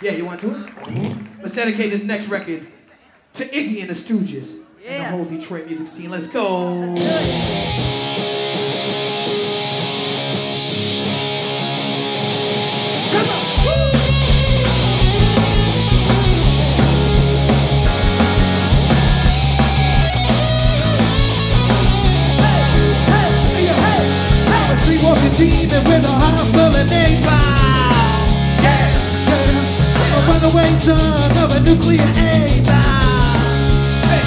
Yeah, you want to do it? Let's dedicate this next record to Iggy and the Stooges and the whole Detroit music scene. Let's go. Let's do it. Come on. Woo! Hey, yo, hey. I'm a streetwalking demon with a heart full of napalm. Of a nuclear A-bomb. Hey,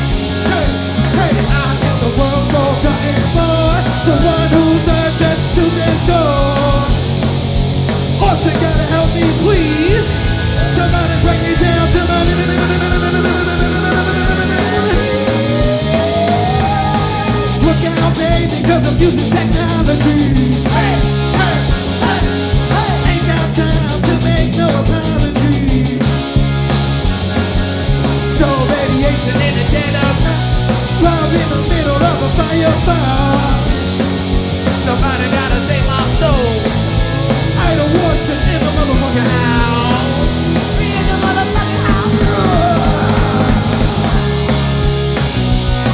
hey, hey. I am the world's forgotten boy, the one who's searching to destroy. Austin gotta help me, please. Somebody break me. Look out, I'm using technology. Somebody gotta save my soul. Idle Warship in the motherfucking house. In the motherfucking house.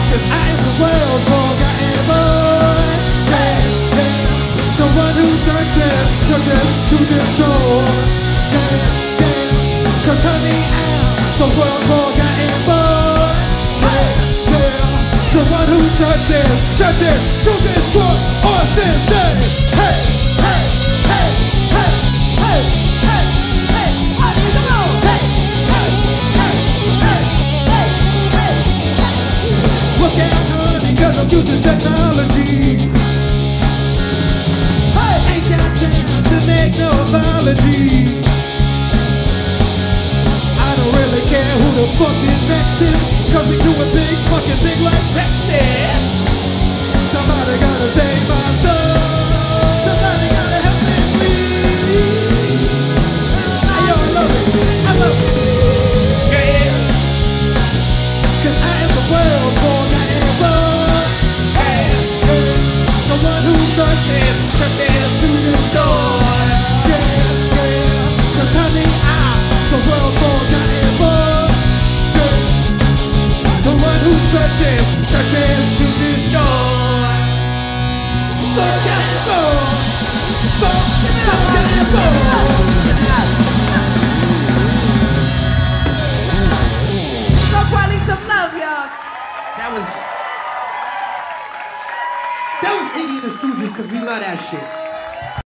Cause I am the world's forgotten boy. Yeah, yeah. The one who searches, searches to who searches, searches to destroy. Austin care who the fucking next is, cause we do it big, fucking big like Texas. Somebody gotta save my soul. Somebody gotta help me, please. Hey, yo, I love it. I love it. Yeah. Cause I am the forgotten boy. Hey, hey. The one who searches, searches to destroy. Yeah, yeah. Searches, searches to destroy. Forgotten boy. For- Forgotten boy. so probably some love, y'all. That was. That was Iggy and the Stooges because we love that shit.